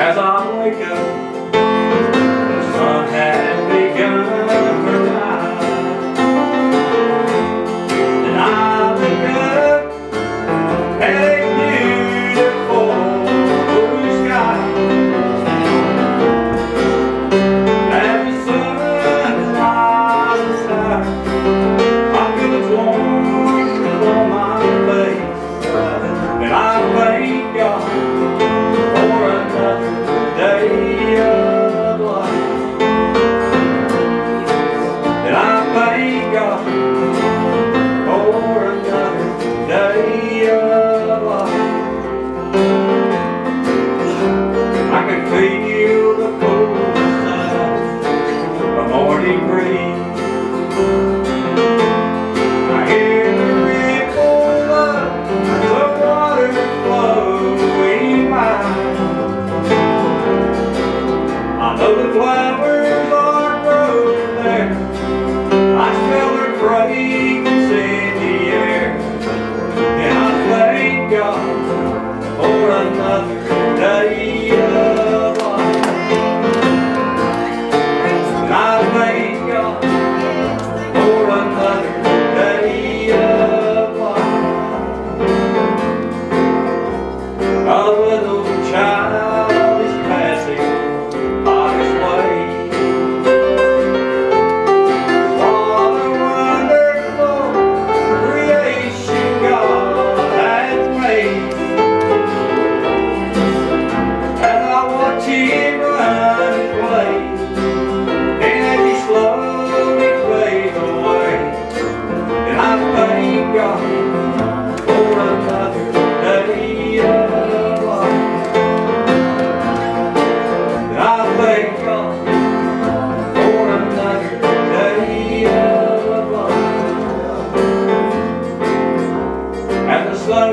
As I wake up,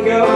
go.